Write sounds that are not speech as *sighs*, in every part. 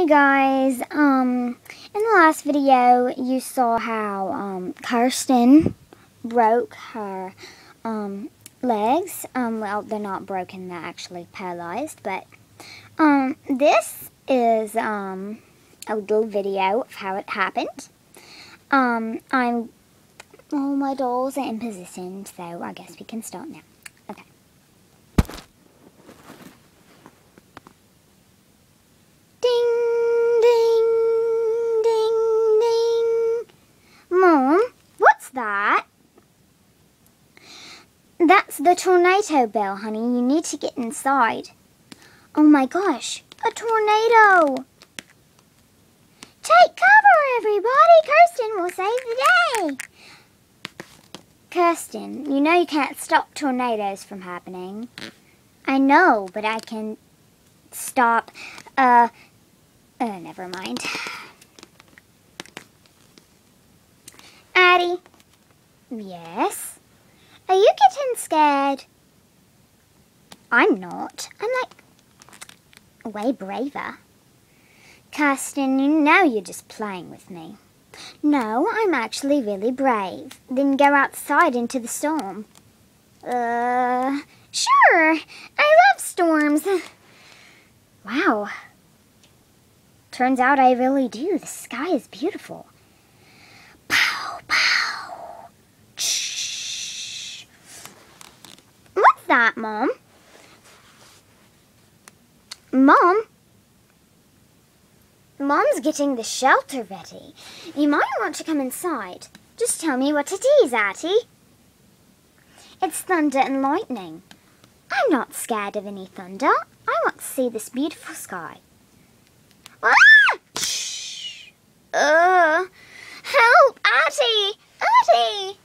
Hey guys, um, in the last video you saw how, um, Kirsten broke her, um, legs. Um, well, they're not broken, they're actually paralyzed, but, um, this is, um, a little video of how it happened. Um, I'm, all my dolls are in position, so I guess we can start now. The tornado bell, honey. You need to get inside. Oh my gosh, a tornado! Take cover, everybody! Kirsten will save the day! Kirsten, you know you can't stop tornadoes from happening. I know, but I can stop, uh, uh, never mind. *sighs* Addie. Yes? Are you scared? I'm not. I'm like way braver. Kirsten, you know you're just playing with me. No, I'm actually really brave. Then go outside into the storm. Uh, sure. I love storms. Wow. Turns out I really do. The sky is beautiful. That, Mom? Mom? Mom's getting the shelter ready. You might want to come inside. Just tell me what it is, Addie. It's thunder and lightning. I'm not scared of any thunder. I want to see this beautiful sky. Ah! Shh! Uh, help, Addie! Addie!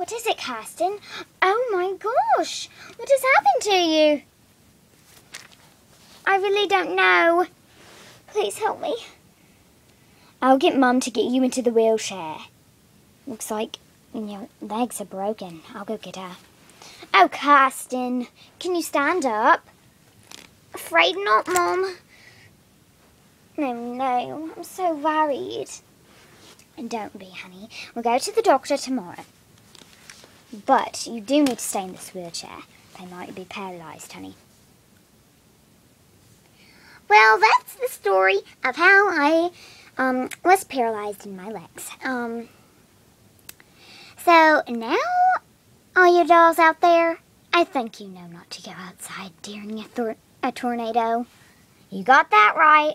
What is it, Kirsten? Oh my gosh! What has happened to you? I really don't know. Please help me. I'll get Mum to get you into the wheelchair. Looks like your legs are broken. I'll go get her. Oh, Kirsten, can you stand up? Afraid not, Mum. No, no, I'm so worried. And don't be, honey. We'll go to the doctor tomorrow. But you do need to stay in this wheelchair. They might be paralysed, honey. Well, that's the story of how I um, was paralyzed in my legs. Um, so now, all you dolls out there, I think you know not to go outside during a, a tornado. You got that right.